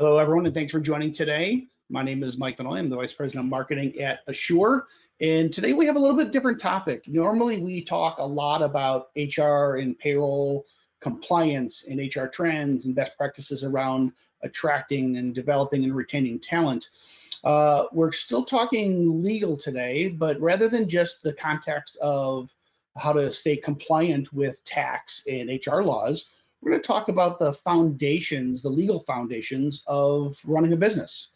Hello, everyone, and thanks for joining today. My name is Mike Vanoy. I'm the Vice President of Marketing at Asure. And today we have a little bit different topic. Normally we talk a lot about HR and payroll compliance and HR trends and best practices around attracting and developing and retaining talent. Uh, we're still talking legal today, but rather than just the context of how to stay compliant with tax and HR laws, we're going to talk about the foundations, the legal foundations of running a business.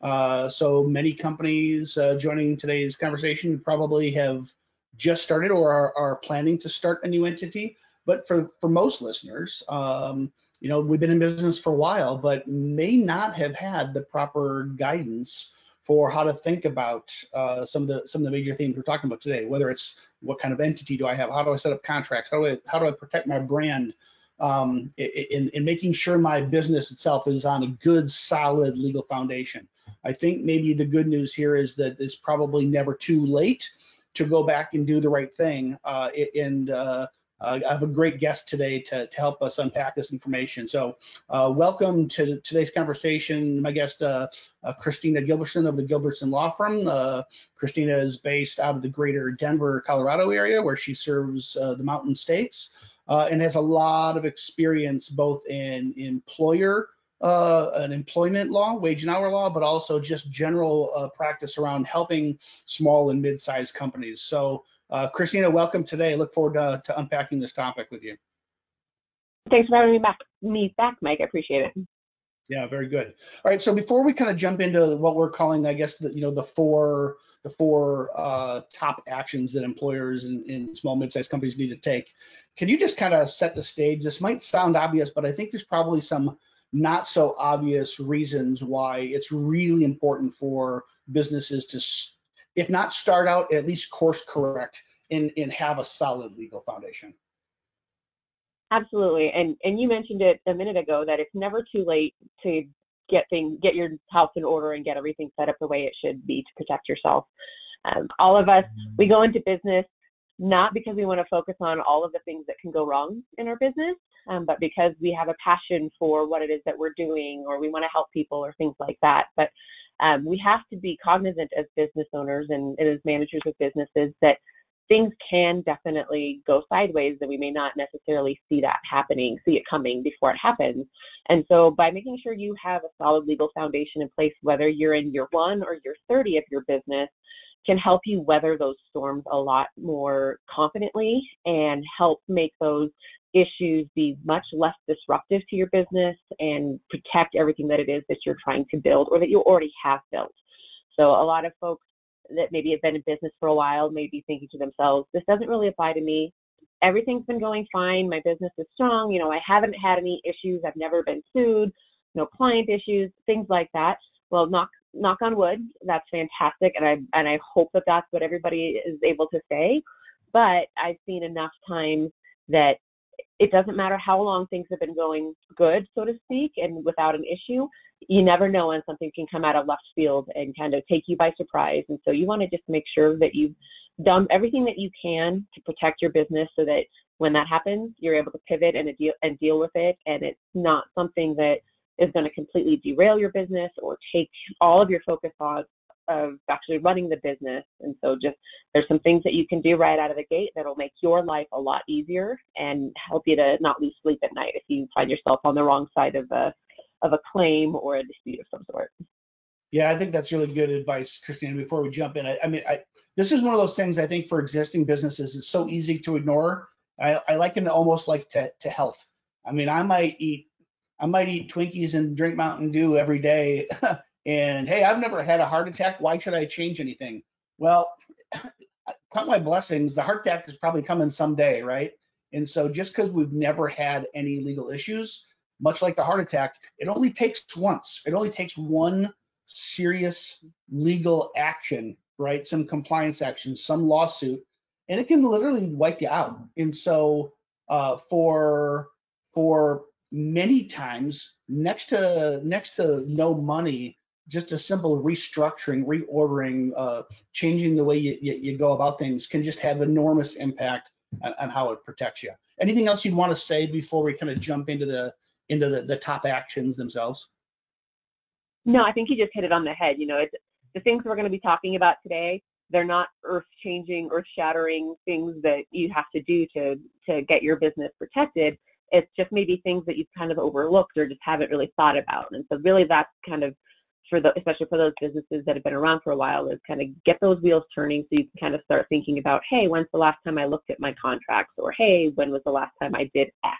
Uh, so many companies uh, joining today's conversation probably have just started or are, are, planning to start a new entity. But for, for most listeners, um, you know, we've been in business for a while, but may not have had the proper guidance for how to think about uh, some of the some of the major themes we're talking about today. Whether it's what kind of entity do I have, how do I set up contracts, how do I how do I protect my brand, um, in, in making sure my business itself is on a good, solid legal foundation. I think maybe the good news here is that it's probably never too late to go back and do the right thing. Uh, and uh, uh, I have a great guest today to, to help us unpack this information. So uh, welcome to today's conversation. My guest, uh, uh, Christina Gilbertson of the Gilbertson Law Firm. Christina is based out of the greater Denver, Colorado area where she serves the Mountain States uh, and has a lot of experience both in employer uh, an employment law, wage and hour law, but also just general uh, practice around helping small and mid-sized companies. So, uh, Christina, welcome today. Look forward to, to, unpacking this topic with you. Thanks for having me back, me back, Mike. I appreciate it. Yeah, very good. All right, so before we kind of jump into what we're calling, I guess, the, you know, the four the four uh, top actions that employers and, small mid-sized companies need to take. Can you just kind of set the stage? This might sound obvious, but I think there's probably some not so obvious reasons why it's really important for businesses to, if not start out, at least course correct and, and have a solid legal foundation. Absolutely. And and you mentioned it a minute ago that it's never too late to get things, get your house in order and get everything set up the way it should be to protect yourself. Um, all of us, we go into business not because we want to focus on all of the things that can go wrong in our business, um, but because we have a passion for what it is that we're doing or we want to help people or things like that. But um, we have to be cognizant as business owners and, and as managers of businesses that things can definitely go sideways that we may not necessarily see that happening, see it coming before it happens. And so by making sure you have a solid legal foundation in place, whether you're in year one or year 30 of your business, can help you weather those storms a lot more confidently and help make those issues be much less disruptive to your business and protect everything that it is that you're trying to build or that you already have built. So a lot of folks that maybe have been in business for a while may be thinking to themselves, this doesn't really apply to me. Everything's been going fine. My business is strong. You know, I haven't had any issues. I've never been sued, no client issues, things like that. Well, knock knock on wood, that's fantastic, and I and I hope that that's what everybody is able to say. But I've seen enough times that it doesn't matter how long things have been going good, so to speak, and without an issue, you never know when something can come out of left field and kind of take you by surprise. And so you want to just make sure that you've done everything that you can to protect your business so that when that happens, you're able to pivot and deal and deal with it, and it's not something that is going to completely derail your business or take all of your focus off of actually running the business. And so just there's some things that you can do right out of the gate that'll make your life a lot easier and help you to not lose sleep at night if you find yourself on the wrong side of a of a claim or a dispute of some sort. Yeah, I think that's really good advice, Christina. Before we jump in, I, I mean, I, this is one of those things I think for existing businesses, it's so easy to ignore. I, I liken it almost like to, to health. I mean, I might eat, I might eat Twinkies and drink Mountain Dew every day, and hey, I've never had a heart attack. Why should I change anything? Well, count my blessings. The heart attack is probably coming someday, right? And so just because we've never had any legal issues, much like the heart attack, it only takes once. It only takes one serious legal action, right? Some compliance action, some lawsuit, and it can literally wipe you out. And so uh, for for many times, next to next to no money, just a simple restructuring, reordering, uh, changing the way you, you, you, go about things can just have enormous impact on, on, how it protects you. Anything else you'd want to say before we kind of jump into the into the, the top actions themselves? No, I think you just hit it on the head. You know, it's the things we're going to be talking about today. They're not earth-changing, earth-shattering things that you have to do to to get your business protected. It's just maybe things that you've kind of overlooked or just haven't really thought about. And so, really, that's kind of for the especially for those businesses that have been around for a while is kind of get those wheels turning so you can kind of start thinking about hey when's the last time i looked at my contracts? or hey when was the last time i did x?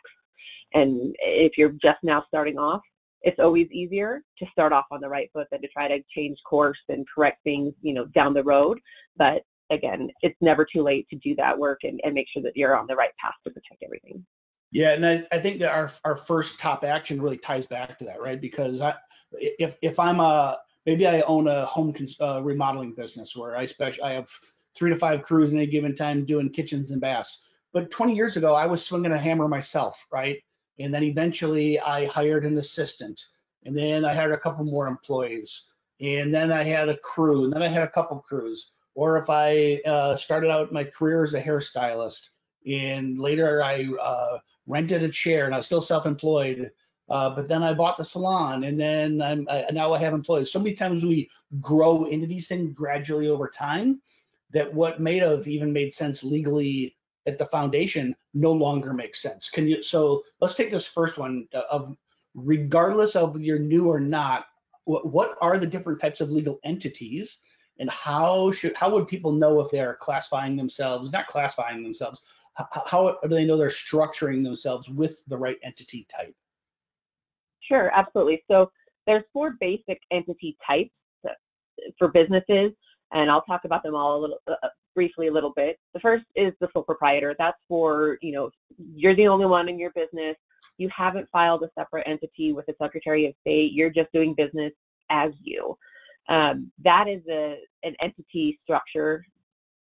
And if you're just now starting off it's always easier to start off on the right foot than to try to change course and correct things you know down the road. But again it's never too late to do that work and, and make sure that you're on the right path to protect everything. Yeah, and I, I think that our our first top action really ties back to that, right? Because I, if if I'm a maybe I own a home uh, remodeling business where I special I have three to five crews in a given time doing kitchens and baths. But 20 years ago, I was swinging a hammer myself, right? And then eventually I hired an assistant, and then I hired a couple more employees, and then I had a crew, and then I had a couple crews. Or if I uh, started out my career as a hairstylist, and later I uh, rented a chair, and I was still self-employed. Uh, but then I bought the salon, and then I'm I, now I have employees. So many times we grow into these things gradually over time that what may have even made sense legally at the foundation no longer makes sense. Can you? So let's take this first one uh, of regardless of you're new or not. What, what are the different types of legal entities? and how should how would people know if they're classifying themselves not classifying themselves how, do they know they're structuring themselves with the right entity type? Sure, absolutely. So there's four basic entity types for businesses, and I'll talk about them all a little uh, uh, briefly a little bit. The first is the sole proprietor. That's for you know you're the only one in your business. You haven't filed a separate entity with the Secretary of State. You're just doing business as you. Um, that is a an entity structure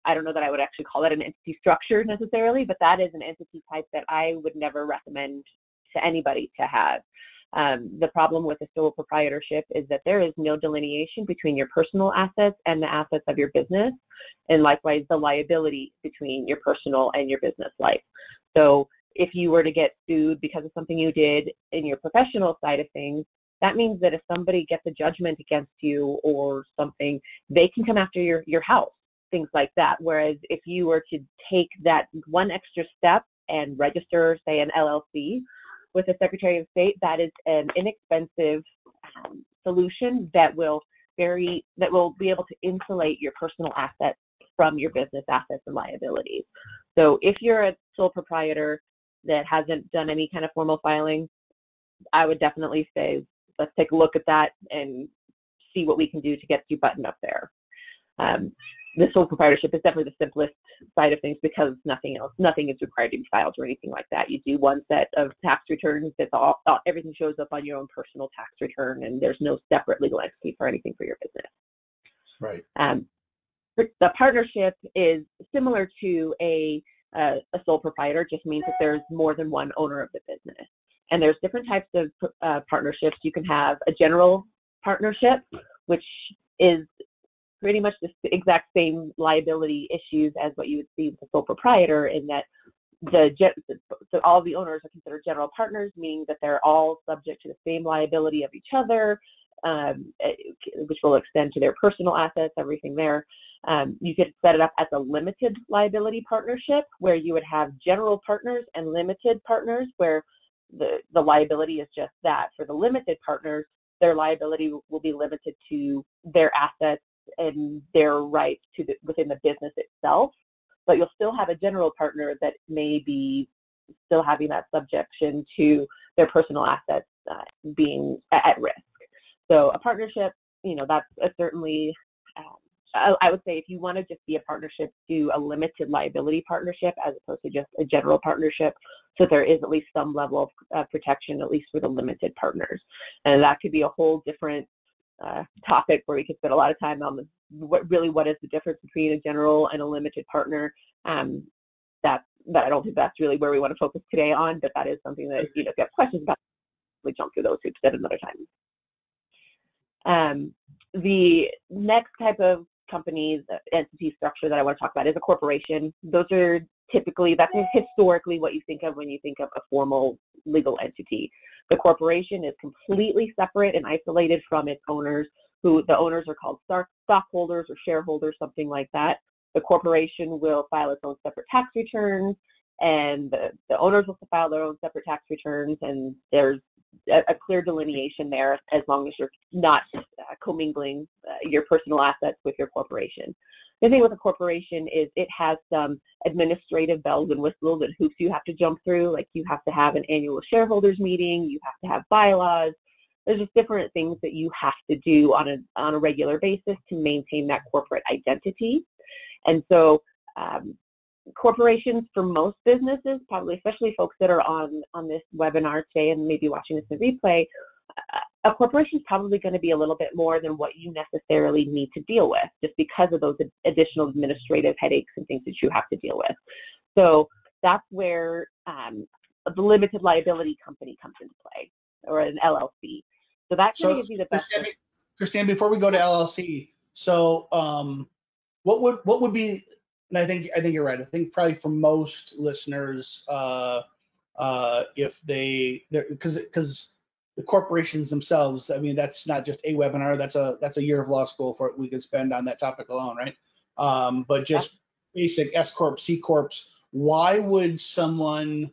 I don't know that I would actually call that an entity structure necessarily, but that is an entity type that I would never recommend to anybody to have. Um, the problem with a sole proprietorship is that there is no delineation between your personal assets and the assets of your business, and likewise the liability between your personal and your business life. So if you were to get sued because of something you did in your professional side of things, that means that if somebody gets a judgment against you or something, they can come after your, your house things like that. Whereas if you were to take that one extra step and register, say, an LLC with the Secretary of State, that is an inexpensive um, solution that will very that will be able to insulate your personal assets from your business assets and liabilities. So if you're a sole proprietor that hasn't done any kind of formal filing, I would definitely say let's take a look at that and see what we can do to get you buttoned up there. Um, the sole proprietorship is definitely the simplest side of things because nothing else, nothing is required to be filed or anything like that. You do one set of tax returns. That's all, all everything shows up on your own personal tax return, and there's no separate legal entity for anything for your business. Right. Um, the partnership is similar to a uh, a sole proprietor, just means that there's more than one owner of the business. And there's different types of uh, partnerships. You can have a general partnership, which is pretty much the exact same liability issues as what you would see with a sole proprietor in that the so all the owners are considered general partners, meaning that they're all subject to the same liability of each other, um, eh, which will extend to their personal assets, everything there. Um, you could set it up as a limited liability partnership where you would have general partners and limited partners where the, the liability is just that. For the limited partners, their liability will be limited to their assets and their rights to the, within the business itself, but you'll still have a general partner that may be still having that subjection to their personal assets uh, being at risk. So a partnership, you know, that's a certainly, um, I, I, would say if you want to just be a partnership, do a limited liability partnership as opposed to just a general partnership, so there is at least some level of uh, protection, at least for the limited partners. And that could be a whole different uh, topic where we could spend a lot of time on what really what is the difference between a general and a limited partner. Um, that that I don't think that's really where we want to focus today on, but that is something that you know if you have questions about, we jump through those hoops at another time. Um, the next type of companies uh, entity structure that I want to talk about is a corporation. Those are typically that's historically what you think of when you think of a formal legal entity. The corporation is completely separate and isolated from its owners, who the owners are called stockholders or shareholders, something like that. The corporation will file its own separate tax returns, and the, the owners will file their own separate tax returns, and there's a, a clear delineation there as long as you're not uh, commingling uh, your personal assets with your corporation. The thing with a corporation is it has some administrative bells and whistles and hoops you have to jump through. Like you have to have an annual shareholders meeting, you have to have bylaws. There's just different things that you have to do on a on a regular basis to maintain that corporate identity. And so um, corporations for most businesses, probably especially folks that are on on this webinar today and maybe watching this in replay, a corporation is probably going to be a little bit more than what you necessarily need to deal with, just because of those additional administrative headaches and things that you have to deal with. So that's where um, the limited liability company comes into play, or an LLC. So that so, gives you the best. Christine, Christine, before we go to LLC, so um, what would what would be? And I think I think you're right. I think probably for most listeners, uh, uh, if they because because the corporations themselves. I mean, that's not just a webinar. That's a that's a year of law school for we could spend on that topic alone, right? Um, but just basic S corp, C corps. Why would someone,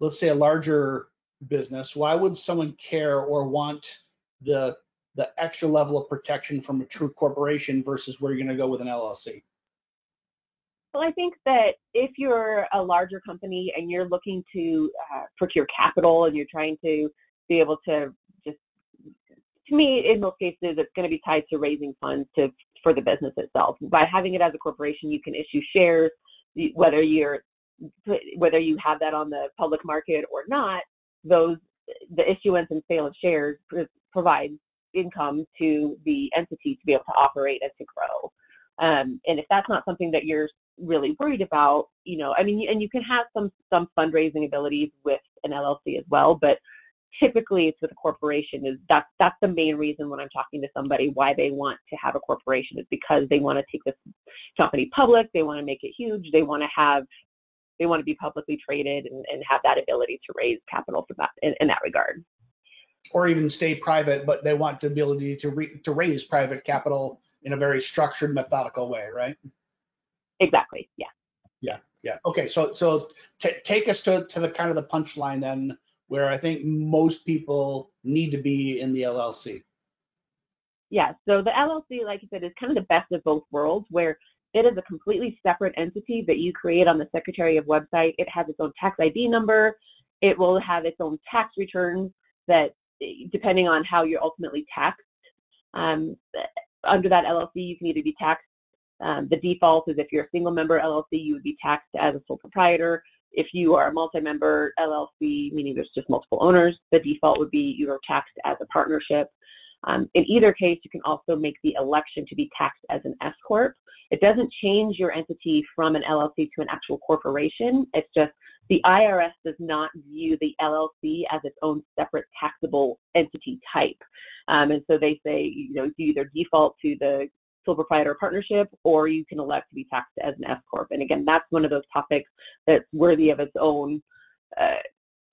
let's say a larger business, why would someone care or want the the extra level of protection from a true corporation versus where you're going to go with an LLC? Well, I think that if you're a larger company and you're looking to uh, procure capital and you're trying to be able to just to me in most cases it's going to be tied to raising funds to for the business itself. By having it as a corporation you can issue shares whether you're whether you have that on the public market or not those the issuance and sale of shares provide income to the entity to be able to operate and to grow. Um, and if that's not something that you're really worried about you know i mean and you can have some some fundraising abilities with an llc as well but typically it's with a corporation is that's that's the main reason when i'm talking to somebody why they want to have a corporation is because they want to take this company public they want to make it huge they want to have they want to be publicly traded and, and have that ability to raise capital for that in, in, that regard. Or even stay private but they want the ability to re, to raise private capital in a very structured methodical way right exactly yeah yeah yeah okay so so t- take us to to the kind of the punchline then where I think most people need to be in the LLC. Yeah, so the LLC, like I said, is kind of the best of both worlds, where it is a completely separate entity that you create on the Secretary of website. It has its own tax ID number. It will have its own tax returns that, depending on how you're ultimately taxed, um, under that LLC, you can either be taxed. Um, the default is if you're a single member LLC, you would be taxed as a sole proprietor. If you are a multi-member LLC, meaning there's just multiple owners, the default would be you are taxed as a partnership. Um, in either case, you can also make the election to be taxed as an S corp. It doesn't change your entity from an LLC to an actual corporation. It's just the IRS does not view the LLC as its own separate taxable entity type. Um, and so they say, you know, you either default to the sole proprietor partnership, or you can elect to be taxed as an S corp. And again, that's one of those topics that's worthy of its own uh,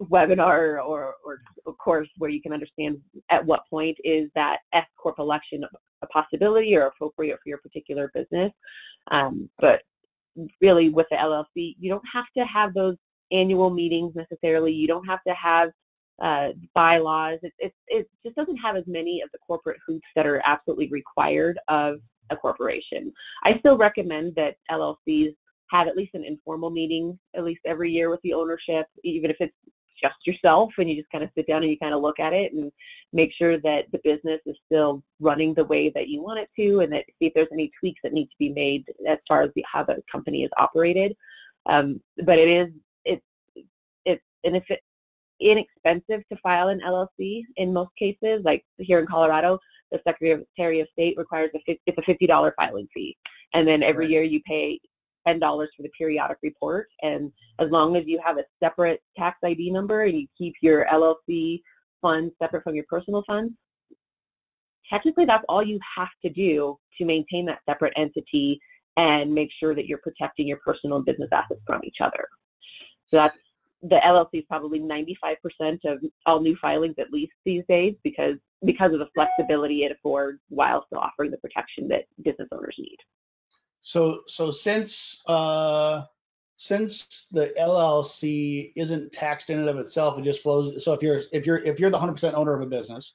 webinar or, or course where you can understand at what point is that S corp election a possibility or appropriate for your particular business. Um, but really, with the LLC, you don't have to have those annual meetings necessarily. You don't have to have uh, bylaws. It, it, it just doesn't have as many of the corporate hoops that are absolutely required of a corporation. I still recommend that LLCs have at least an informal meeting at least every year with the ownership, even if it's just yourself and you just kind of sit down and you kind of look at it and make sure that the business is still running the way that you want it to and that see if there's any tweaks that need to be made as far as the, how the company is operated. Um, but it is it's it's and if it inexpensive to file an LLC in most cases. Like here in Colorado, the Secretary of State requires a it's a fifty dollar filing fee, and then every right. year you pay ten dollars for the periodic report. And as long as you have a separate tax ID number and you keep your LLC funds separate from your personal funds, technically that's all you have to do to maintain that separate entity and make sure that you're protecting your personal and business assets from each other. So that's the LLC is probably 95% of all new filings at least these days because because of the flexibility it affords while still offering the protection that business owners need. So so since uh since the LLC isn't taxed in and of itself, it just flows. So if you're if you're if you're the 100% owner of a business,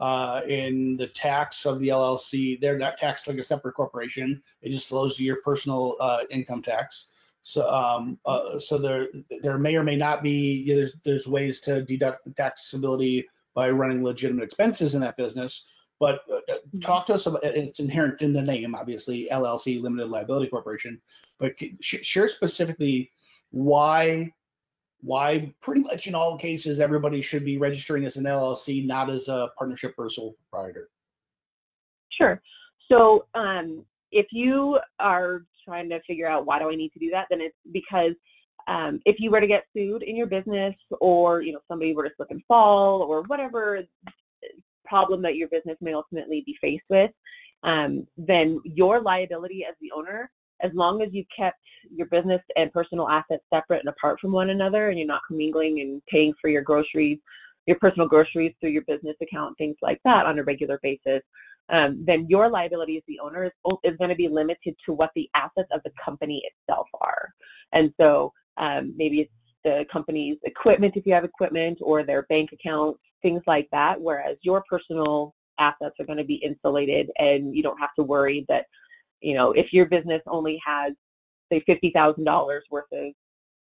uh, in the tax of the LLC, they're not taxed like a separate corporation. It just flows to your personal uh, income tax. So um, uh, so there there may or may not be there's there's ways to deduct the taxability by running legitimate expenses in that business. But uh, uh mm-hmm. talk to us about it's inherent in the name, obviously LLC, Limited Liability Corporation. But share specifically why why pretty much in all cases everybody should be registering as an LLC, not as a partnership or sole proprietor. Sure. So um, if you are trying to figure out why do I need to do that, then it's because um, if you were to get sued in your business, or you know somebody were to slip and fall, or whatever problem that your business may ultimately be faced with, um, then your liability as the owner, as long as you kept your business and personal assets separate and apart from one another, and you're not commingling and paying for your groceries, your personal groceries through your business account, things like that on a regular basis, um, then your liability as the owner is, is going to be limited to what the assets of the company itself are. And so um, maybe it's the company's equipment if you have equipment or their bank accounts things like that. Whereas your personal assets are going to be insulated and you don't have to worry that, you know, if your business only has, say, $50,000 worth of,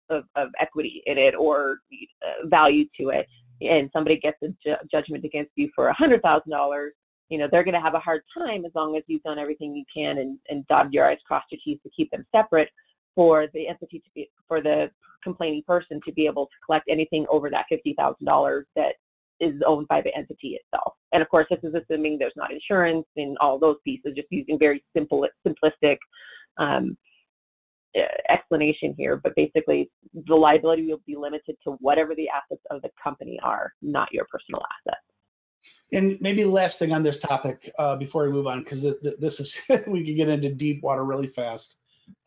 of, of, equity in it or uh, value to it, and somebody gets a ju- judgment against you for $100,000, you know, they're going to have a hard time as long as you've done everything you can and, and dotted your I's, crossed your T's to keep them separate for the entity to be, for the complaining person to be able to collect anything over that $50,000 that is owned by the entity itself. And of course, this is assuming there's not insurance and all those pieces, just using very simple, simplistic um, explanation here. But basically, the liability will be limited to whatever the assets of the company are, not your personal assets. And maybe the last thing on this topic uh, before we move on, because this is we can get into deep water really fast.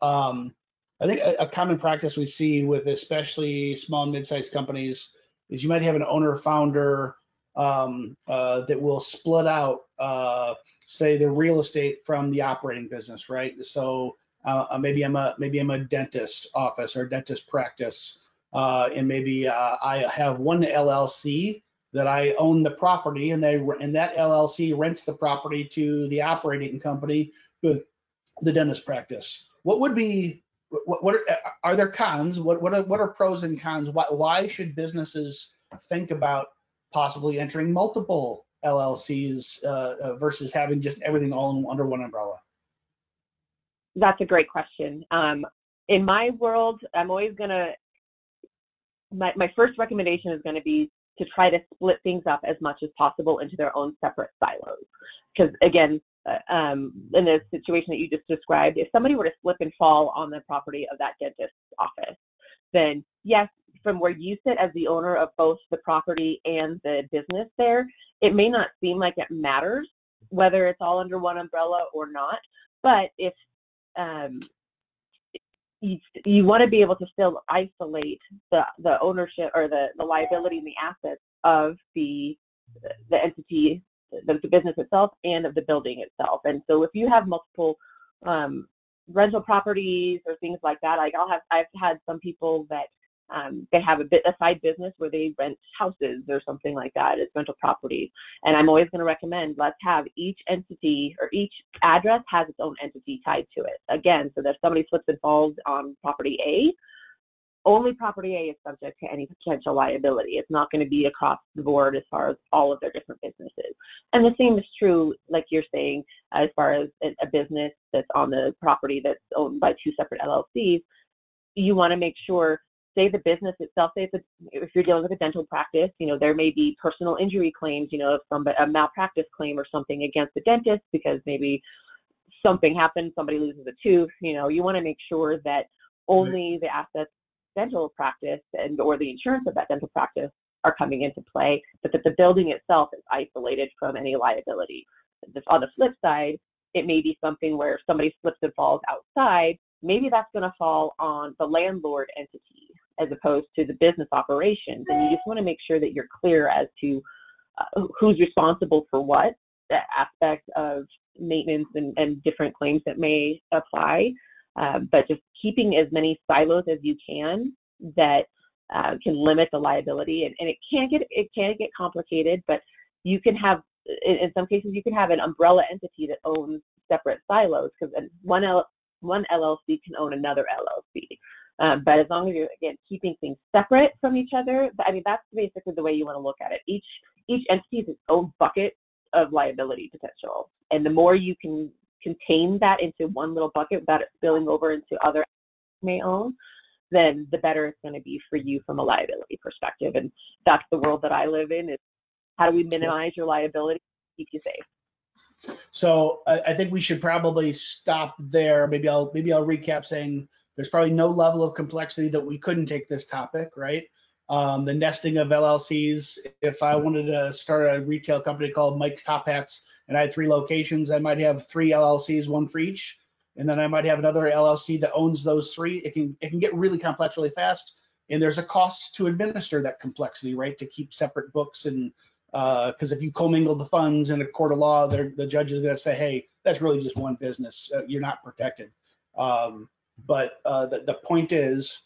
Um, I think a, a, common practice we see with especially small and mid-sized companies is you might have an owner founder um, uh, that will split out, uh, say, the real estate from the operating business, right? So uh, uh maybe I'm a maybe I'm a dentist office or dentist practice, uh, and maybe I have one LLC that I own the property, and they and that LLC rents the property to the operating company, the, dentist practice. What would be what, what are, are, there cons? What what are, what are pros and cons? Why why should businesses think about possibly entering multiple LLCs uh, uh, versus having just everything all under one umbrella? That's a great question. Um, in my world, I'm always gonna my my first recommendation is going to be to try to split things up as much as possible into their own separate silos. Because again, uh, um, in the situation that you just described, if somebody were to slip and fall on the property of that dentist's office, then yes, from where you sit as the owner of both the property and the business there, it may not seem like it matters whether it's all under one umbrella or not. But if um, you, you want to be able to still isolate the, the ownership or the, the liability and the assets of the the entity the, the business itself and of the building itself. And so if you have multiple um, rental properties or things like that, like I'll have I've had some people that um, they have a bit a side business where they rent houses or something like that as rental properties. And I'm always going to recommend let's have each entity or each address has its own entity tied to it. Again, so that if somebody slips and falls on property A, only property A is subject to any potential liability. It's not going to be across the board as far as all of their different businesses. And the same is true, like you're saying, as far as a business that's on the property that's owned by two separate LLCs. You want to make sure, say the business itself, say it's a, if you're dealing with a dental practice, you know, there may be personal injury claims, you know, some a malpractice claim or something against the dentist because maybe something happened, somebody loses a tooth, you know, you want to make sure that only the assets dental practice and or the insurance of that dental practice are coming into play, but that the building itself is isolated from any liability. On the flip side, it may be something where somebody slips and falls outside. Maybe that's going to fall on the landlord entity as opposed to the business operations. And you just want to make sure that you're clear as to uh, who's responsible for what aspect of maintenance and, and different claims that may apply. Uh, but just keeping as many silos as you can that uh, can limit the liability. And, and it can get it can get complicated, but you can have in, in some cases you can have an umbrella entity that owns separate silos because one L, one LLC can own another LLC. Um, but as long as you're again keeping things separate from each other, I mean that's basically the way you want to look at it. Each each entity is its own bucket of liability potential, and the more you can contain that into one little bucket without it spilling over into other may own, then the better it's going to be for you from a liability perspective. And that's the world that I live in. Is how do we minimize your liability, keep you safe? So I, I think we should probably stop there. Maybe I'll maybe I'll recap saying there's probably no level of complexity that we couldn't take this topic, right? Um, the nesting of LLCs. If I wanted to start a retail company called Mike's Top Hats and I had three locations, I might have three LLCs, one for each, and then I might have another LLC that owns those three. It can it can get really complex really fast, and there's a cost to administer that complexity, right? To keep separate books and because uh, if you commingle the funds in a court of law, the judge is going to say, hey, that's really just one business. Uh, you're not protected. Um, but uh, the, the point is,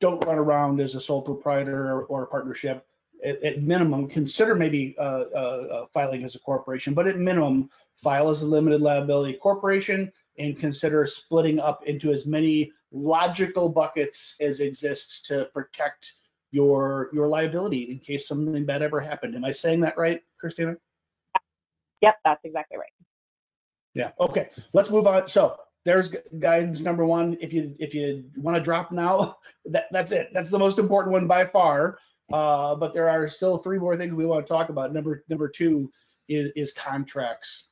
don't run around as a sole proprietor or, or a partnership. At, at, minimum, consider maybe uh, uh, uh, filing as a corporation, but at minimum, file as a limited liability corporation and consider splitting up into as many logical buckets as exists to protect your your liability in case something bad ever happened. Am I saying that right, Christina? Yep, that's exactly right. Yeah. Okay. Let's move on. So there's guidance number one. If you if you want to drop now, that that's it. That's the most important one by far. Uh, but there are still three more things we want to talk about. Number number two is, is contracts.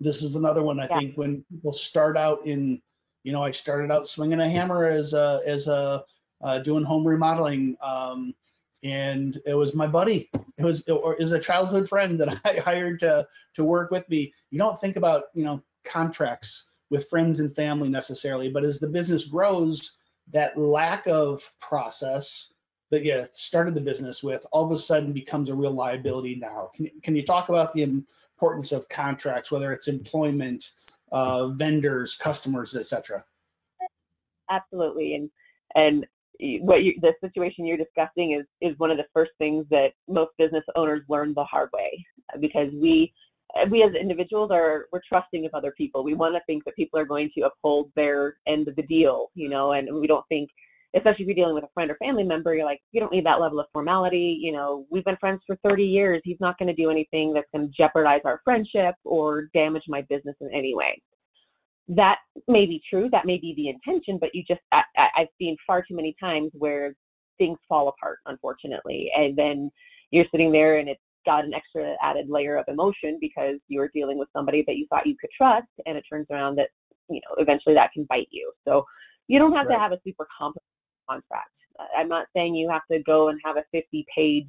This is another one I yeah. think when people start out in, you know, I started out swinging a hammer as a as a uh, doing home remodeling. Um, and it was my buddy. It was or is a childhood friend that I hired to to work with me. You don't think about you know contracts with friends and family necessarily, but as the business grows, that lack of process that you started the business with all of a sudden becomes a real liability now. Can, can you talk about the importance of contracts, whether it's employment, uh, vendors, customers, etc.? Absolutely, and and what you, the situation you're discussing is is one of the first things that most business owners learn the hard way because we Uh, we as individuals are we're trusting of other people. We want to think that people are going to uphold their end of the deal, you know, and we don't think especially if you're dealing with a friend or family member, you're like, you don't need that level of formality. You know, we've been friends for 30 years. He's not going to do anything that's going to jeopardize our friendship or damage my business in any way that may be true, that may be the intention, but you just, I, I've seen far too many times where things fall apart, unfortunately. And then you're sitting there and it's got an extra added layer of emotion because you're dealing with somebody that you thought you could trust, and it turns around that, you know, eventually that can bite you. So you don't have right. to have a super complex contract. I'm not saying you have to go and have a 50 page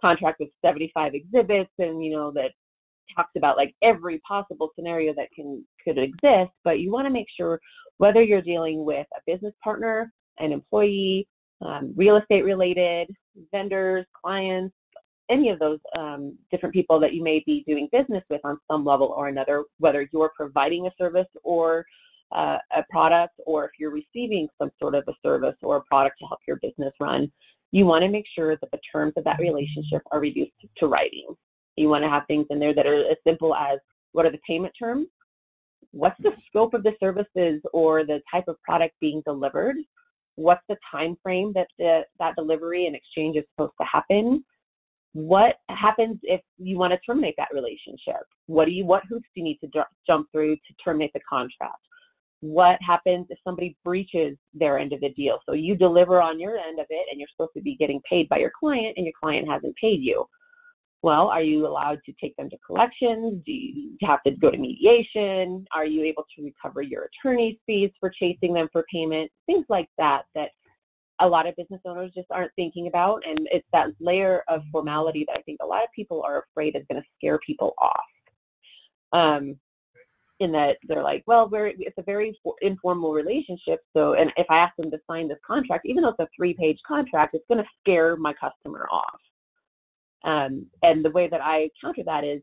contract with 75 exhibits and, you know, that talks about like every possible scenario that can could exist, but you want to make sure whether you're dealing with a business partner, an employee, um, real estate related, vendors, clients, any of those um, different people that you may be doing business with on some level or another, whether you're providing a service or uh, a product, or if you're receiving some sort of a service or a product to help your business run, you want to make sure that the terms of that relationship are reduced to writing. You want to have things in there that are as simple as what are the payment terms? What's the scope of the services or the type of product being delivered? What's the time frame that the, that delivery and exchange is supposed to happen? What happens if you want to terminate that relationship? What do you what hoops do you need to jump through to terminate the contract? What happens if somebody breaches their end of the deal? So you deliver on your end of it and you're supposed to be getting paid by your client and your client hasn't paid you well, are you allowed to take them to collections? Do you have to go to mediation? Are you able to recover your attorney's fees for chasing them for payment? Things like that, that a lot of business owners just aren't thinking about. And it's that layer of formality that I think a lot of people are afraid is going to scare people off. Um, in that they're like, well, we're, it's a very informal relationship. So, and if I ask them to sign this contract, even though it's a three page contract, it's going to scare my customer off. Um, and the way that I counter that is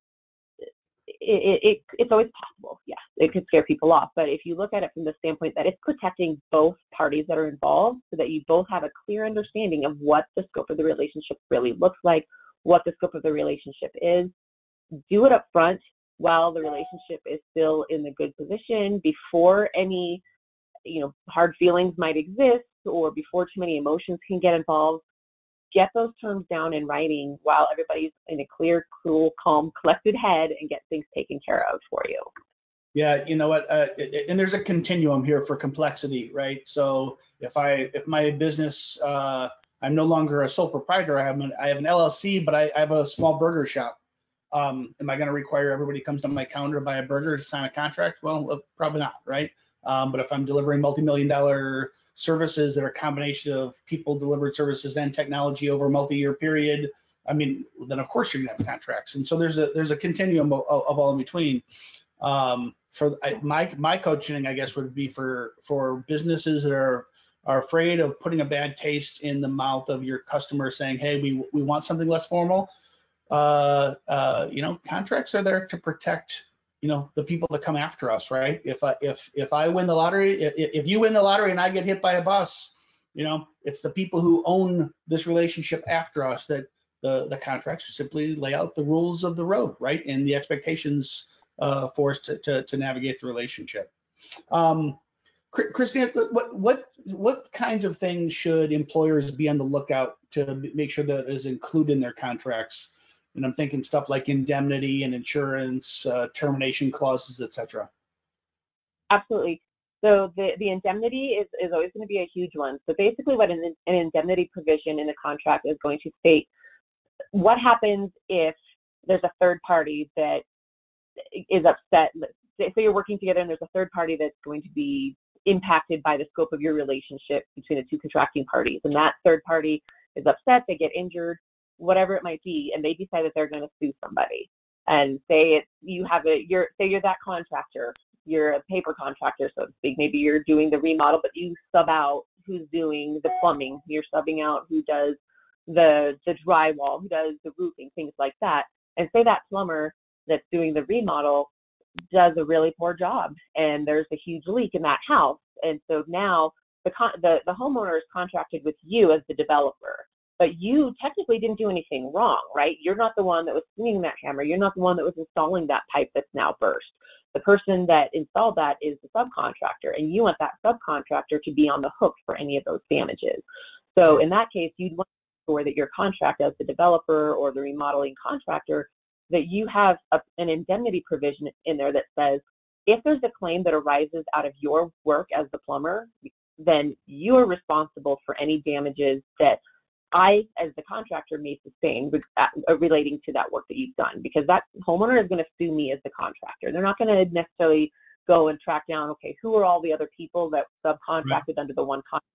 it, it, it's always possible. Yes, it could scare people off. But if you look at it from the standpoint that it's protecting both parties that are involved so that you both have a clear understanding of what the scope of the relationship really looks like, what the scope of the relationship is, do it up front while the relationship is still in the good position before any you know hard feelings might exist or before too many emotions can get involved get those terms down in writing while everybody's in a clear cool calm collected head and get things taken care of for you yeah you know what uh, and there's a continuum here for complexity right so if i if my business uh, i'm no longer a sole proprietor i have an, I have an llc but I, I have a small burger shop um, am I going to require everybody comes to my counter to buy a burger to sign a contract? Well, uh, probably not, right? Um, but if I'm delivering multi-million dollar services that are a combination of people delivered services and technology over a multi-year period, I mean, then of course you're gonna have contracts. And so there's a there's a continuum of, of all in between. Um, for I, my my coaching, I guess, would be for for businesses that are are afraid of putting a bad taste in the mouth of your customer, saying, "Hey, we we want something less formal." uh, uh, you know, contracts are there to protect, you know, the people that come after us, right? If I if if I win the lottery, if, if you win the lottery and I get hit by a bus, you know, it's the people who own this relationship after us that the the contracts simply lay out the rules of the road, right, and the expectations uh, for us to, to to navigate the relationship. Um, Christine, what what what kinds of things should employers be on the lookout to make sure that is included in their contracts and I'm thinking stuff like indemnity and insurance, uh, termination clauses, etc. Absolutely. So the, the indemnity is, is always going to be a huge one. So basically what an, an indemnity provision in a contract is going to state what happens if there's a third party that is upset. So you're working together and there's a third party that's going to be impacted by the scope of your relationship between the two contracting parties. And that third party is upset, they get injured, whatever it might be, and they decide that they're going to sue somebody. And say it, you have a, you're, say you're that contractor, you're a paper contractor, so to speak. Maybe you're doing the remodel, but you sub out who's doing the plumbing. You're subbing out who does the the drywall, who does the roofing, things like that. And say that plumber that's doing the remodel does a really poor job, and there's a huge leak in that house. And so now the con- the the homeowner is contracted with you as the developer but you technically didn't do anything wrong, right? You're not the one that was swinging that hammer. You're not the one that was installing that pipe that's now burst. The person that installed that is the subcontractor, and you want that subcontractor to be on the hook for any of those damages. So in that case, you'd want to ensure that your contract as the developer or the remodeling contractor, that you have a, an indemnity provision in there that says if there's a claim that arises out of your work as the plumber, then you are responsible for any damages that I, as the contractor, may sustain uh, relating to that work that you've done because that homeowner is going to sue me as the contractor. They're not going to necessarily go and track down, okay, who are all the other people that subcontracted right. under the one contract?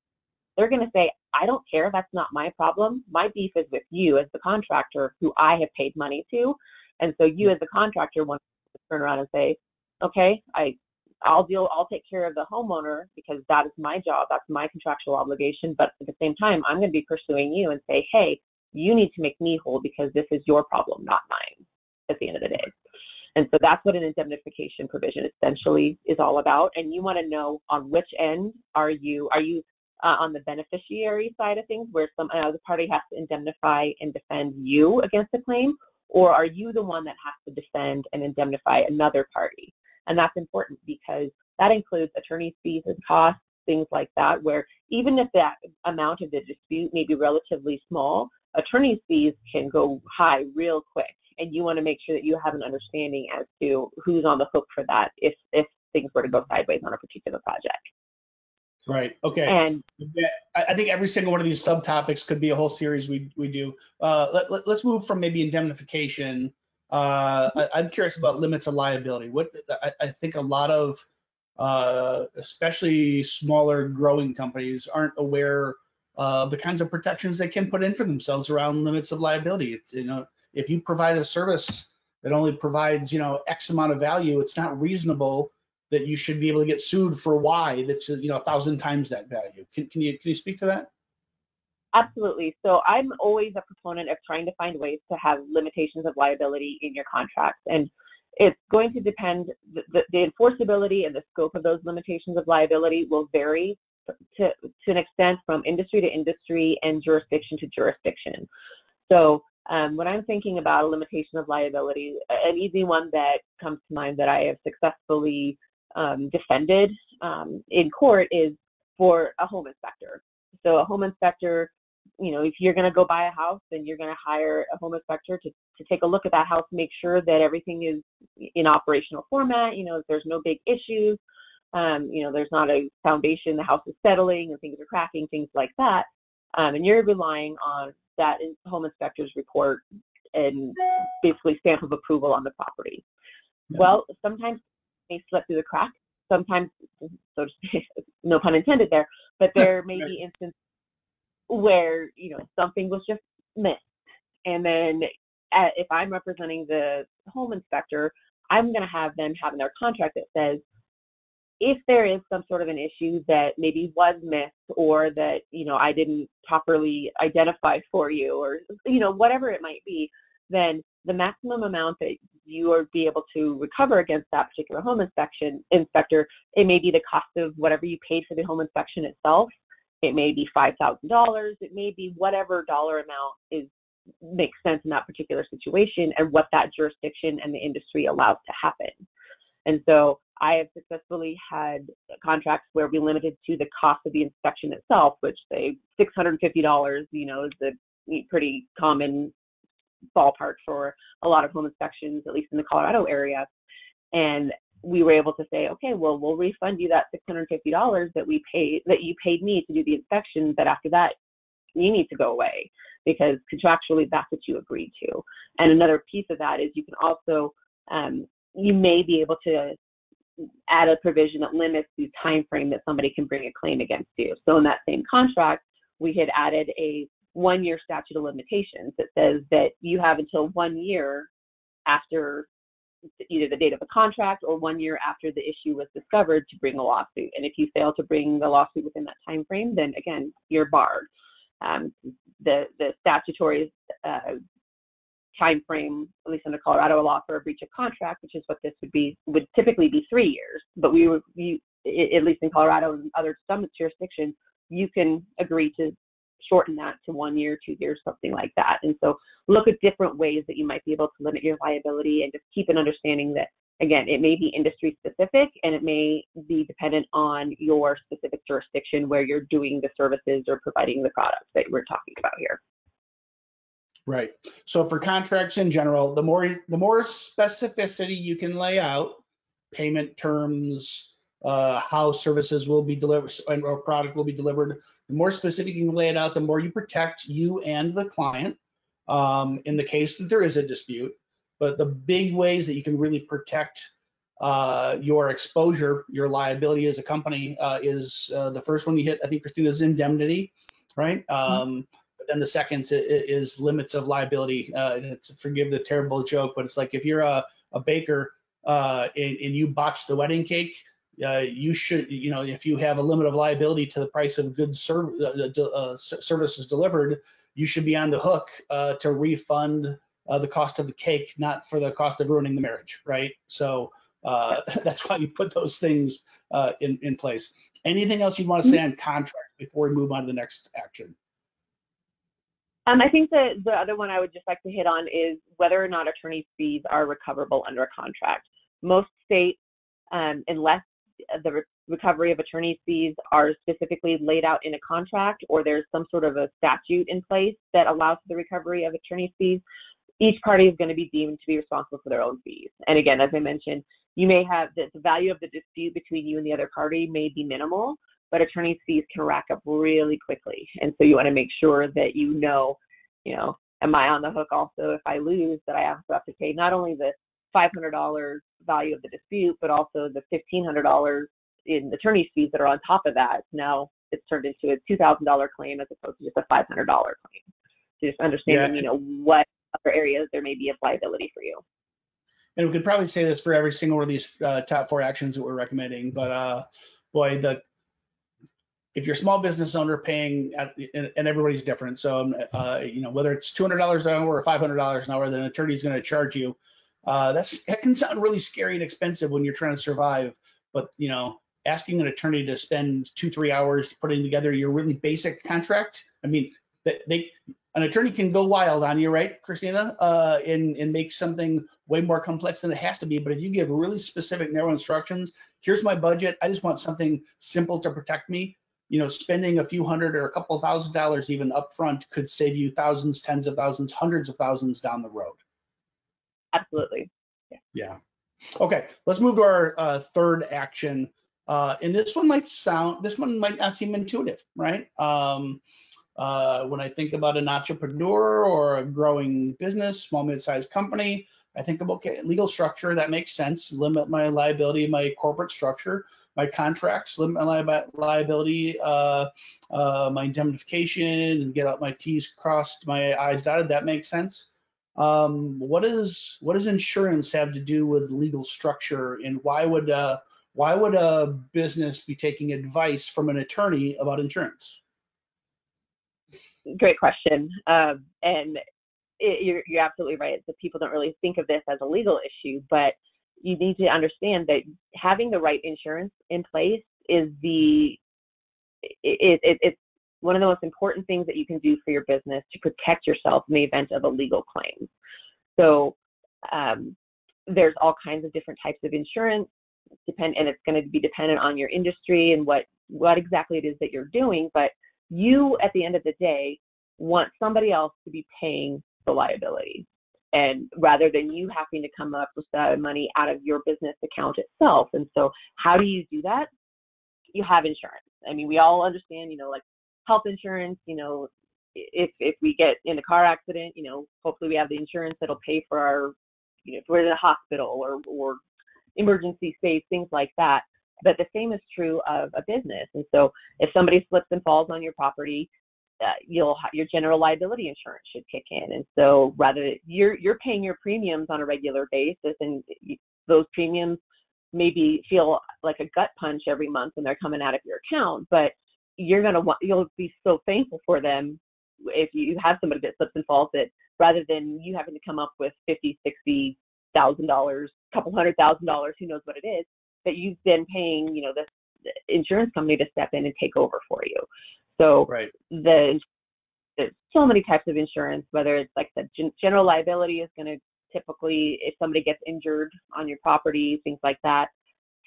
They're going to say, I don't care. That's not my problem. My beef is with you as the contractor who I have paid money to. And so you as the contractor want to turn around and say, okay, I I'll deal, I'll take care of the homeowner because that is my job. That's my contractual obligation. But at the same time, I'm going to be pursuing you and say, hey, you need to make me whole because this is your problem, not mine at the end of the day. And so that's what an indemnification provision essentially is all about. And you want to know on which end are you, are you uh, on the beneficiary side of things where some other party has to indemnify and defend you against a claim? Or are you the one that has to defend and indemnify another party? And that's important because that includes attorney's fees and costs, things like that, where even if that amount of the dispute may be relatively small, attorney's fees can go high real quick. And you want to make sure that you have an understanding as to who's on the hook for that if, if things were to go sideways on a particular project. Right. Okay. And yeah, I think every single one of these subtopics could be a whole series we we do. Uh, let, let, us move from maybe indemnification uh, I, am curious about limits of liability. What I, I think a lot of, uh, especially smaller growing companies, aren't aware of the kinds of protections they can put in for themselves around limits of liability. It's, you know, if you provide a service that only provides, you know, X amount of value, it's not reasonable that you should be able to get sued for Y that's you know a thousand times that value. Can, can you can you speak to that? Absolutely. So I'm always a proponent of trying to find ways to have limitations of liability in your contracts. And it's going to depend, the, the, enforceability and the scope of those limitations of liability will vary to, to an extent from industry to industry and jurisdiction to jurisdiction. So um, when I'm thinking about a limitation of liability, an easy one that comes to mind that I have successfully um, defended um, in court is for a home inspector. So a home inspector you know, if you're going to go buy a house, then you're going to hire a home inspector to, to take a look at that house, make sure that everything is in operational format, you know, if there's no big issues, um, you know, there's not a foundation, the house is settling and things are cracking, things like that. Um, and you're relying on that home inspector's report and basically stamp of approval on the property. Yeah. Well, sometimes they slip through the cracks. Sometimes, so to say, no pun intended there, but there may be instances where you know something was just missed and then at, if i'm representing the home inspector i'm going to have them have in their contract that says if there is some sort of an issue that maybe was missed or that you know i didn't properly identify for you or you know whatever it might be then the maximum amount that you would be able to recover against that particular home inspection inspector it may be the cost of whatever you paid for the home inspection itself it may be $5,000. It may be whatever dollar amount is makes sense in that particular situation and what that jurisdiction and the industry allows to happen. And so I have successfully had contracts where we limited to the cost of the inspection itself, which say $650, you know, is a pretty common ballpark for a lot of home inspections, at least in the Colorado area. And we were able to say, okay, well, we'll refund you that $650 that we paid, that you paid me to do the inspection, but after that, you need to go away because contractually that's what you agreed to. And another piece of that is you can also, um, you may be able to add a provision that limits the time frame that somebody can bring a claim against you. So in that same contract, we had added a one year statute of limitations that says that you have until one year after either the date of the contract or one year after the issue was discovered to bring a lawsuit. And if you fail to bring the lawsuit within that time frame, then again, you're barred. Um, the the statutory uh, time frame, at least under Colorado law, for a breach of contract, which is what this would be, would typically be three years. But we would, at least in Colorado and other some jurisdictions, you can agree to shorten that to one year, two years, something like that. And so look at different ways that you might be able to limit your liability and just keep an understanding that again, it may be industry specific and it may be dependent on your specific jurisdiction where you're doing the services or providing the products that we're talking about here. Right. So for contracts in general, the more the more specificity you can lay out, payment terms, uh, how services will be delivered and or product will be delivered. The more specific you can lay it out, the more you protect you and the client um, in the case that there is a dispute. But the big ways that you can really protect uh, your exposure, your liability as a company uh, is uh, the first one you hit. I think Christina's indemnity, right? Mm-hmm. Um, but then the second is limits of liability. Uh, and it's forgive the terrible joke, but it's like if you're a, a baker uh, and, and you botch the wedding cake, uh, you should, you know, if you have a limit of liability to the price of goods serv- uh, uh, services delivered, you should be on the hook uh, to refund uh, the cost of the cake, not for the cost of ruining the marriage, right? So uh, that's why you put those things in in place. Anything else you want to say on contract before we move on to the next action? Um, I think that the other one I would just like to hit on is whether or not attorney's fees are recoverable under a contract. Most states, um, unless the re- recovery of attorney's fees are specifically laid out in a contract or there's some sort of a statute in place that allows for the recovery of attorney's fees, each party is going to be deemed to be responsible for their own fees. And again, as I mentioned, you may have the, the value of the dispute between you and the other party may be minimal, but attorney's fees can rack up really quickly. And so you want to make sure that you know, you know, am I on the hook also if I lose that I also have to pay not only the $500 value of the dispute, but also the $1,500 in attorney's fees that are on top of that. Now it's turned into a $2,000 claim as opposed to just a $500 claim. So just understanding, yeah. you know, what other areas there may be of liability for you. and we could probably say this for every single one of these uh, top four actions that we're recommending, but uh, boy, the if you're a small business owner paying, at, and, and everybody's different, so um, uh, you know whether it's two hundred dollars an hour or five hundred dollars an hour that an attorney is going to charge you, uh, that's that can sound really scary and expensive when you're trying to survive. But you know, asking an attorney to spend two three hours putting together your really basic contract, I mean, that they an attorney can go wild on you, right, Christina, uh, and and make something way more complex than it has to be. But if you give really specific, narrow instructions, here's my budget. I just want something simple to protect me. You know, spending a few hundred or a couple thousand dollars even upfront could save you thousands, tens of thousands, hundreds of thousands down the road. Absolutely. Yeah. yeah. Okay, let's move to our uh, third action. Uh, and this one might sound, this one might not seem intuitive, right? Um, uh, when I think about an entrepreneur or a growing business, small, mid-sized company, I think about okay, legal structure that makes sense. Limit my liability, my corporate structure, my contracts, limit my li liability, uh, uh, my indemnification, and get out my T's crossed, my I's dotted. That makes sense. Um, what is what does insurance have to do with legal structure, and why would uh, why would a business be taking advice from an attorney about insurance? great question. Um, and it, you're, you're absolutely right. that people don't really think of this as a legal issue, but you need to understand that having the right insurance in place is the it, it, it's one of the most important things that you can do for your business to protect yourself in the event of a legal claim. So um, there's all kinds of different types of insurance, depend, and it's going to be dependent on your industry and what what exactly it is that you're doing. But you at the end of the day want somebody else to be paying the liability and rather than you having to come up with the money out of your business account itself and so how do you do that you have insurance i mean we all understand you know like health insurance you know if if we get in a car accident you know hopefully we have the insurance that'll pay for our you know if we're in a hospital or or emergency space things like that but the same is true of a business. And so if somebody slips and falls on your property, uh, you'll have your general liability insurance should kick in. And so rather you're you're paying your premiums on a regular basis, and those premiums maybe feel like a gut punch every month when they're coming out of your account, but you're gonna want you'll be so thankful for them if you have somebody that slips and falls that rather than you having to come up with fifty, sixty thousand dollars, couple hundred thousand dollars, who knows what it is, that you've been paying, you know, the insurance company to step in and take over for you. So right. the there's so many types of insurance, whether it's like the general liability is going to typically, if somebody gets injured on your property, things like that.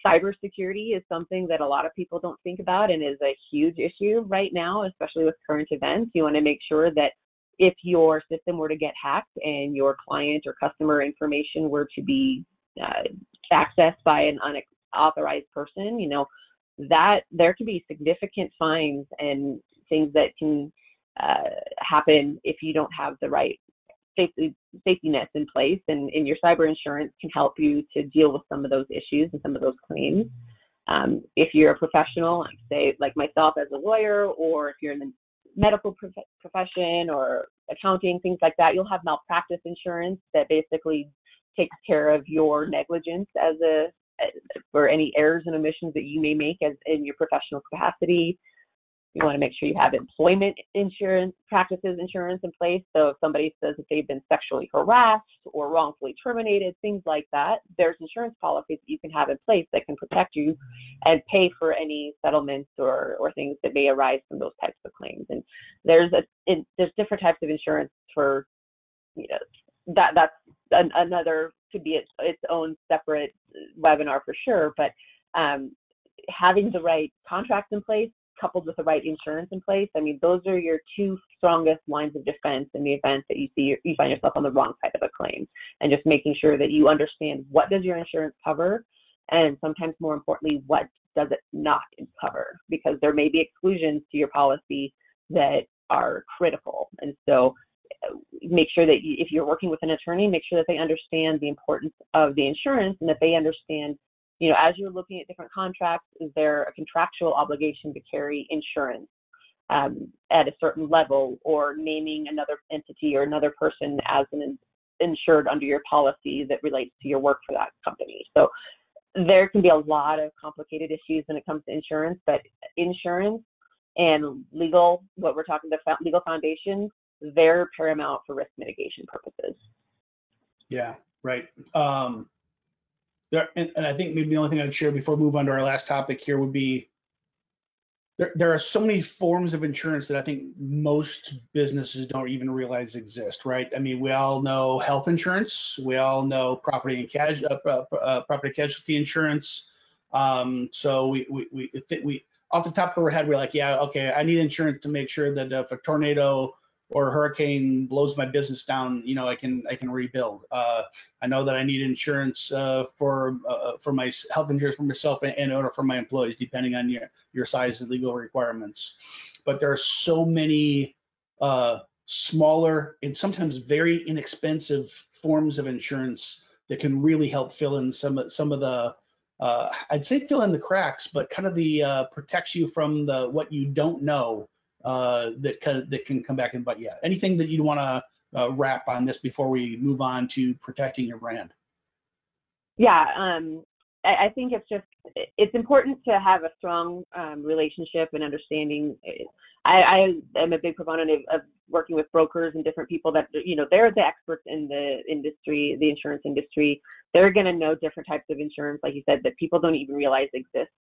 Cybersecurity is something that a lot of people don't think about and is a huge issue right now, especially with current events. You want to make sure that if your system were to get hacked and your client or customer information were to be uh, accessed by an unauthorized person, you know, that there can be significant fines and things that can uh, happen if you don't have the right safety safety nets in place. And, and your cyber insurance can help you to deal with some of those issues and some of those claims. Um, if you're a professional, like say like myself as a lawyer, or if you're in the medical prof- profession or accounting, things like that, you'll have malpractice insurance that basically takes care of your negligence as a for any errors and omissions that you may make as in your professional capacity. You want to make sure you have employment insurance practices insurance in place. So if somebody says that they've been sexually harassed or wrongfully terminated, things like that, there's insurance policies that you can have in place that can protect you and pay for any settlements or, or things that may arise from those types of claims. And there's a in, there's different types of insurance for you know that that's an, another could be its, its own separate webinar for sure. But um, having the right contracts in place coupled with the right insurance in place, I mean, those are your two strongest lines of defense in the event that you see you find yourself on the wrong side of a claim, and just making sure that you understand what does your insurance cover, and sometimes more importantly, what does it not cover, because there may be exclusions to your policy that are critical, and so uh, make sure that you, if you're working with an attorney, make sure that they understand the importance of the insurance and that they understand, you know, as you're looking at different contracts, is there a contractual obligation to carry insurance um, at a certain level or naming another entity or another person as an insured under your policy that relates to your work for that company. So there can be a lot of complicated issues when it comes to insurance, but insurance and legal, what we're talking about, legal foundations, they're paramount for risk mitigation purposes. Yeah, right. Um, there, and, and I think maybe the only thing I'd share before we move on to our last topic here would be there, there are so many forms of insurance that I think most businesses don't even realize exist, right? I mean, we all know health insurance, we all know property and casualty, uh, uh, property casualty insurance. Um, so we, we, we, we, off the top of our head, we're like, yeah, okay, I need insurance to make sure that if a tornado or a hurricane blows my business down, you know, I can I can rebuild. Uh, I know that I need insurance uh, for uh, for my health insurance for myself and, and or for my employees, depending on your your size and legal requirements. But there are so many uh, smaller and sometimes very inexpensive forms of insurance that can really help fill in some some of the uh, I'd say fill in the cracks, but kind of the uh, protects you from the what you don't know uh, that of that can come back and bite you. Anything that you'd want to uh, wrap on this before we move on to protecting your brand? Yeah, um, I, I, think it's just it's important to have a strong um, relationship and understanding. I, I am a big proponent of, of, working with brokers and different people that you know they're the experts in the industry, the insurance industry. They're going to know different types of insurance, like you said, that people don't even realize exist.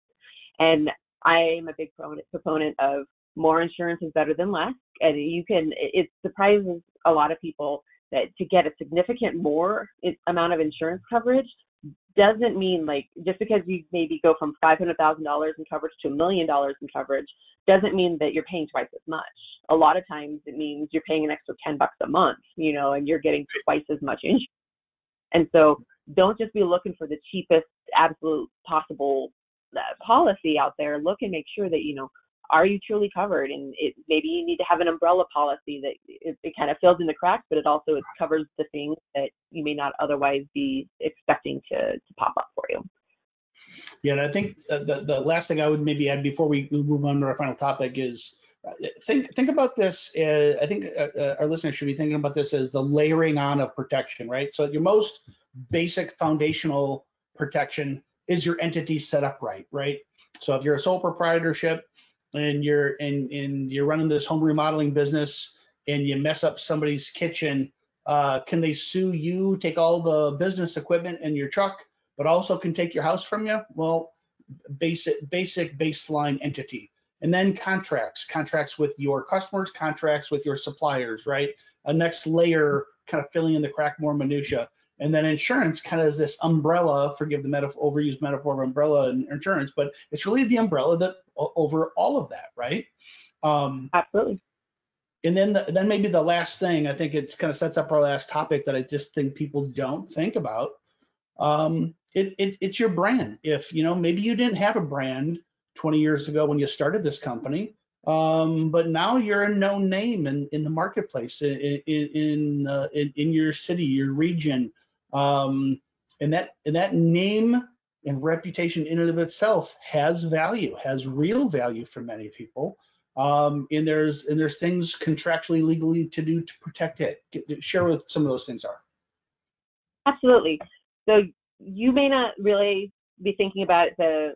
And I'm a big proponent of more insurance is better than less. And you can, it surprises a lot of people that to get a significant more amount of insurance coverage doesn't mean like just because you maybe go from $500,000 in coverage to a million dollars in coverage doesn't mean that you're paying twice as much. A lot of times it means you're paying an extra 10 bucks a month, you know, and you're getting twice as much insurance. And so don't just be looking for the cheapest absolute possible uh, policy out there. Look and make sure that, you know, are you truly covered? And it, maybe you need to have an umbrella policy that it, it, kind of fills in the cracks, but it also it covers the things that you may not otherwise be expecting to, to pop up for you. Yeah, and I think the, the last thing I would maybe add before we move on to our final topic is uh, think think about this. Uh, I think uh, uh, our listeners should be thinking about this as the layering on of protection, right? So your most basic foundational protection is your entity set up right, right? So if you're a sole proprietorship, and you're and, and you're running this home remodeling business and you mess up somebody's kitchen, uh, can they sue you, take all the business equipment and your truck, but also can take your house from you? Well, basic basic baseline entity. And then contracts, contracts with your customers, contracts with your suppliers, right? A next layer kind of filling in the crack more minutia. And then insurance kind of is this umbrella, forgive the metaphor, overused metaphor of umbrella and insurance, but it's really the umbrella that over all of that, right? Um, Absolutely. And then, the, then maybe the last thing, I think it kind of sets up our last topic that I just think people don't think about. Um, it, it, it's your brand. If you know, maybe you didn't have a brand 20 years ago when you started this company, um, but now you're a known name in, in the marketplace, in in in, uh, in, in your city, your region, um, and that and that name and reputation in and of itself has value, has real value for many people. Um, and there's and there's things contractually legally to do to protect it. Share what some of those things are. Absolutely. So you may not really be thinking about the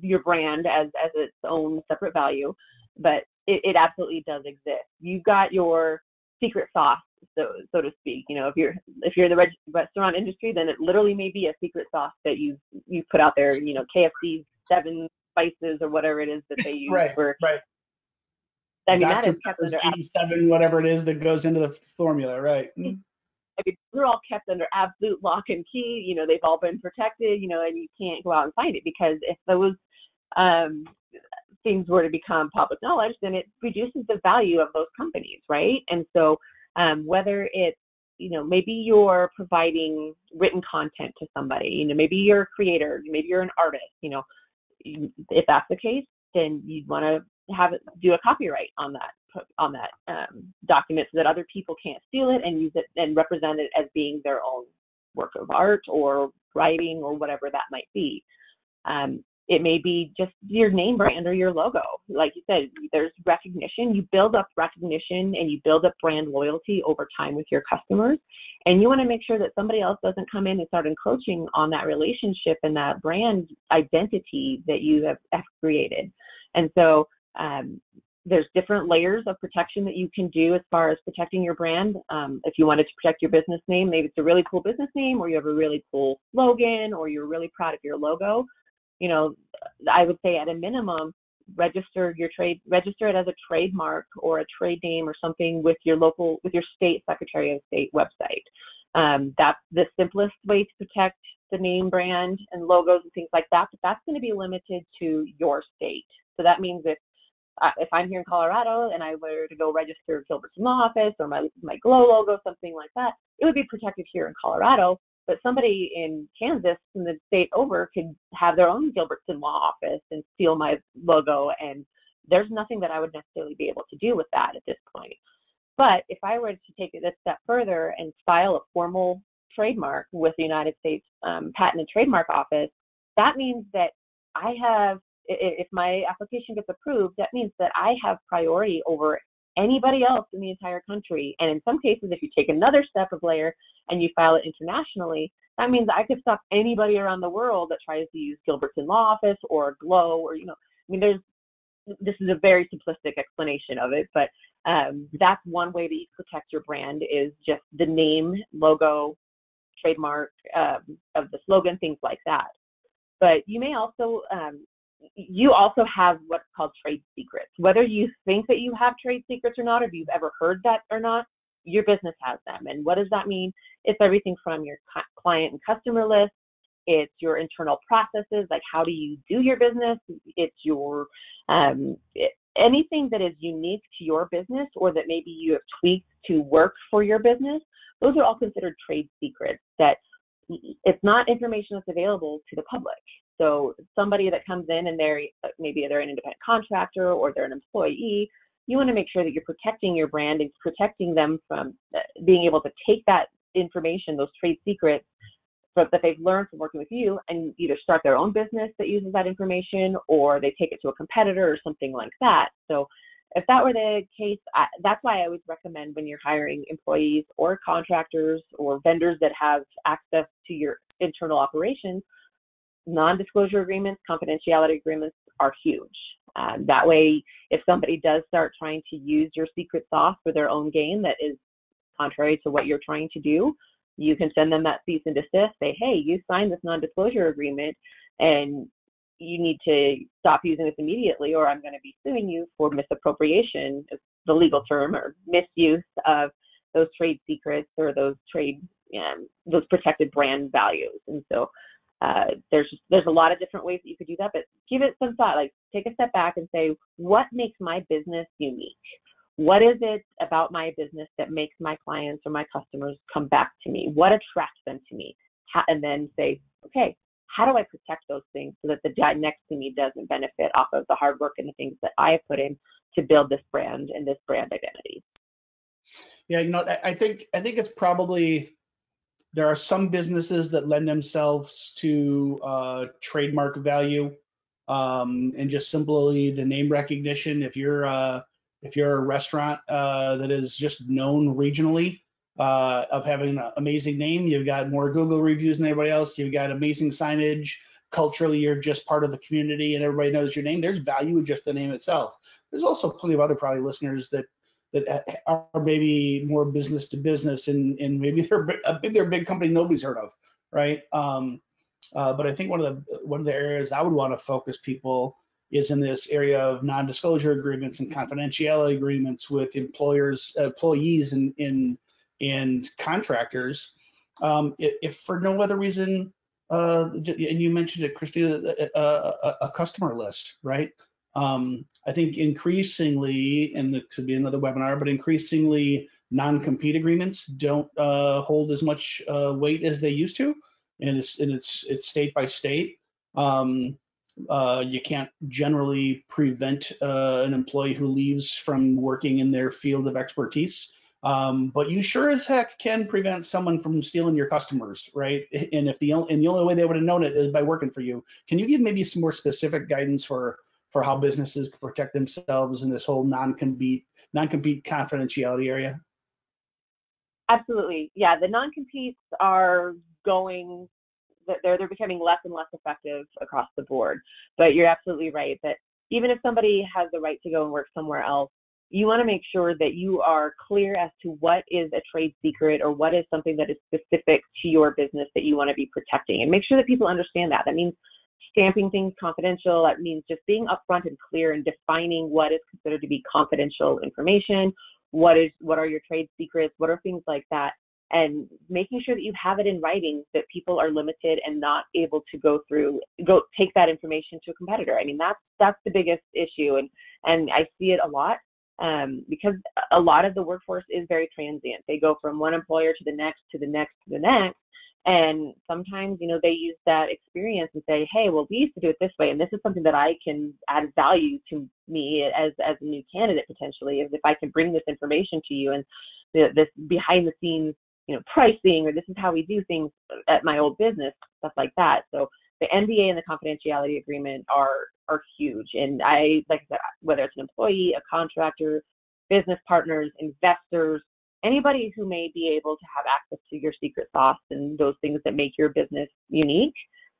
your brand as as its own separate value, but it, it absolutely does exist. You've got your secret sauce so so to speak. You know, if you're if you're in the reg- restaurant industry, then it literally may be a secret sauce that you you put out there. You know, KFC seven spices or whatever it is that they use right, for. Right. I mean, Dr. that is kept under seven, whatever it is that goes into the formula, right? Mm-hmm. I mean, they're all kept under absolute lock and key. You know, they've all been protected. You know, and you can't go out and find it because if those um, things were to become public knowledge, then it reduces the value of those companies, right? And so um, whether it's you know maybe you're providing written content to somebody you know maybe you're a creator maybe you're an artist you know if that's the case then you'd want to have it do a copyright on that on that um, document so that other people can't steal it and use it and represent it as being their own work of art or writing or whatever that might be. Um, it may be just your name brand or your logo. Like you said, there's recognition. You build up recognition and you build up brand loyalty over time with your customers. And you want to make sure that somebody else doesn't come in and start encroaching on that relationship and that brand identity that you have, have created. And so um, there's different layers of protection that you can do as far as protecting your brand. Um, if you wanted to protect your business name, maybe it's a really cool business name, or you have a really cool slogan, or you're really proud of your logo you know, I would say at a minimum, register your trade, register it as a trademark or a trade name or something with your local, with your state Secretary of State website. Um, that's the simplest way to protect the name brand and logos and things like that. But that's going to be limited to your state. So that means if uh, if I'm here in Colorado and I were to go register Gilbertson Law Office or my my Glow logo, something like that, it would be protected here in Colorado. But somebody in Kansas, in the state over, could have their own Gilbertson Law Office and steal my logo. And there's nothing that I would necessarily be able to do with that at this point. But if I were to take it a step further and file a formal trademark with the United States um, Patent and Trademark Office, that means that I have, if my application gets approved, that means that I have priority over anybody else in the entire country. And in some cases, if you take another step of layer and you file it internationally, that means I could stop anybody around the world that tries to use Gilbertson Law Office or Glow or, you know, I mean, there's, this is a very simplistic explanation of it, but um, that's one way that you protect your brand is just the name, logo, trademark um, of the slogan, things like that. But you may also um, you also have what's called trade secrets. Whether you think that you have trade secrets or not, if you've ever heard that or not, your business has them. And what does that mean? It's everything from your client and customer list. It's your internal processes, like how do you do your business? It's your um, it, anything that is unique to your business or that maybe you have tweaked to work for your business. Those are all considered trade secrets that it's not information that's available to the public. So somebody that comes in and they're maybe they're an independent contractor or they're an employee, you want to make sure that you're protecting your brand and protecting them from uh, being able to take that information, those trade secrets that they've learned from working with you and either start their own business that uses that information or they take it to a competitor or something like that. So if that were the case, I, that's why I always recommend when you're hiring employees or contractors or vendors that have access to your internal operations, non-disclosure agreements, confidentiality agreements are huge. Um, that way, if somebody does start trying to use your secret sauce for their own gain that is contrary to what you're trying to do, you can send them that cease and desist. Say, hey, you signed this non-disclosure agreement, and you need to stop using this immediately, or I'm going to be suing you for misappropriation, the legal term, or misuse of those trade secrets or those trade um, those protected brand values. And so uh, there's there's a lot of different ways that you could do that, but give it some thought. Like take a step back and say, what makes my business unique? What is it about my business that makes my clients or my customers come back to me? What attracts them to me? and then say, okay, how do I protect those things so that the guy next to me doesn't benefit off of the hard work and the things that I have put in to build this brand and this brand identity? Yeah, you know, I think I think it's probably there are some businesses that lend themselves to uh, trademark value um, and just simply the name recognition. If you're uh, if you're a restaurant uh, that is just known regionally uh, of having an amazing name, you've got more Google reviews than everybody else. You've got amazing signage. Culturally, you're just part of the community and everybody knows your name. There's value in just the name itself. There's also plenty of other probably listeners that that are maybe more business to business and, and maybe they're maybe they're a big company nobody's heard of, right? Um, uh, but I think one of the one of the areas I would want to focus people is in this area of non-disclosure agreements and confidentiality agreements with employers, employees, and and, and contractors. Um, if, if, for no other reason, uh, and you mentioned it, Christina, a, a, a customer list, right? Um, I think increasingly, and it could be another webinar, but increasingly non-compete agreements don't uh, hold as much uh, weight as they used to, and it's and it's it's state by state. Um, uh, you can't generally prevent uh, an employee who leaves from working in their field of expertise. Um, but you sure as heck can prevent someone from stealing your customers, right? And if the and the only way they would have known it is by working for you. Can you give maybe some more specific guidance for for how businesses protect themselves in this whole non-compete non-compete confidentiality area? Absolutely. Yeah, the non-competes are going they're they're becoming less and less effective across the board. But you're absolutely right that even if somebody has the right to go and work somewhere else, you want to make sure that you are clear as to what is a trade secret or what is something that is specific to your business that you want to be protecting and make sure that people understand that. That means stamping things confidential. That means just being upfront and clear and defining what is considered to be confidential information. What is what are your trade secrets? What are things like that? And making sure that you have it in writing that people are limited and not able to go through go take that information to a competitor. I mean that's that's the biggest issue and and I see it a lot um, because a lot of the workforce is very transient. They go from one employer to the next, to the next, to the next. And sometimes, you know, they use that experience and say, hey, well, we used to do it this way, and this is something that I can add value to me as as a new candidate potentially, if I can bring this information to you and this behind the scenes, you know, pricing, or this is how we do things at my old business, stuff like that. So the NDA and the confidentiality agreement are are huge. And I, like I said, whether it's an employee, a contractor, business partners, investors, anybody who may be able to have access to your secret sauce and those things that make your business unique,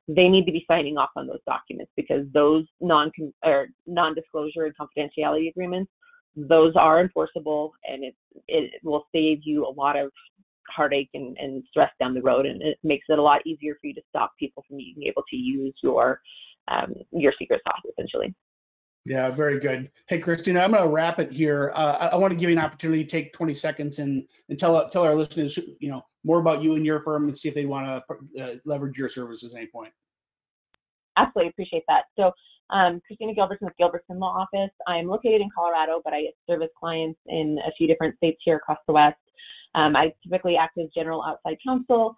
they need to be signing off on those documents because those non or non-disclosure and confidentiality agreements, those are enforceable and it it will save you a lot of heartache and, and stress down the road and it makes it a lot easier for you to stop people from being able to use your um, your secret sauce essentially. Yeah, very good. Hey, Christina, I'm going to wrap it here. Uh, I, I, want to give you an opportunity to take 20 seconds and, and tell tell our listeners, you know, more about you and your firm and see if they want to uh, leverage your services at any point. Absolutely appreciate that. So, um, Christina Gilbertson with Gilbertson Law Office. I'm located in Colorado, but I service clients in a few different states here across the West. Um, I typically act as general outside counsel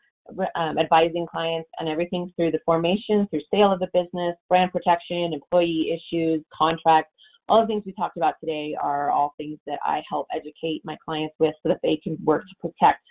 um, advising clients on everything through the formation, through sale of the business, brand protection, employee issues, contracts. All the things we talked about today are all things that I help educate my clients with so that they can work to protect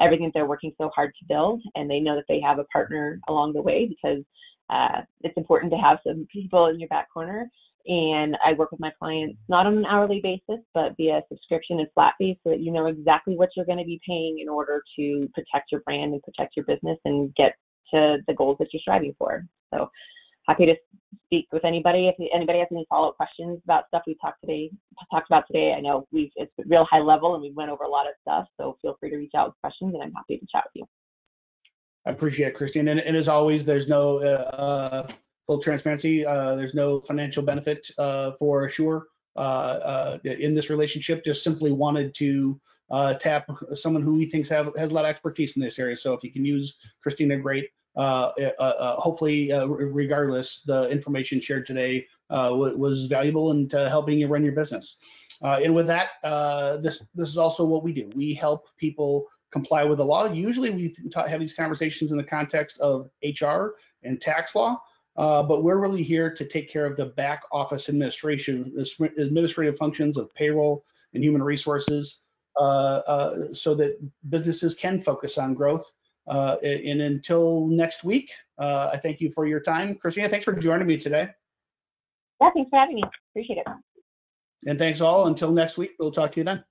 everything that they're working so hard to build and they know that they have a partner along the way because uh, it's important to have some people in your back corner and I work with my clients not on an hourly basis, but via subscription and flat fee so that you know exactly what you're going to be paying in order to protect your brand and protect your business and get to the goals that you're striving for. So happy to speak with anybody. If anybody has any follow-up questions about stuff we talked today, talked about today, I know we've it's real high level and we went over a lot of stuff. So feel free to reach out with questions, and I'm happy to chat with you. I appreciate it, Christine. And, and as always, there's no uh, full transparency, uh, there's no financial benefit uh, for Asure uh, uh, in this relationship. Just simply wanted to uh, tap someone who he thinks have, has a lot of expertise in this area. So if you can use Christina, great. hopefully, regardless, the information shared today was valuable in helping you run your business. and with that, this this is also what we do. We help people comply with the law. Usually, we have these conversations in the context of HR and tax law. Uh, but we're really here to take care of the back office administration, administrative functions of payroll and human resources, uh, uh, so that businesses can focus on growth. Uh, and until next week, uh, I thank you for your time. Christina, thanks for joining me today. Yeah, thanks for having me. Appreciate it. And thanks all. Until next week, we'll talk to you then.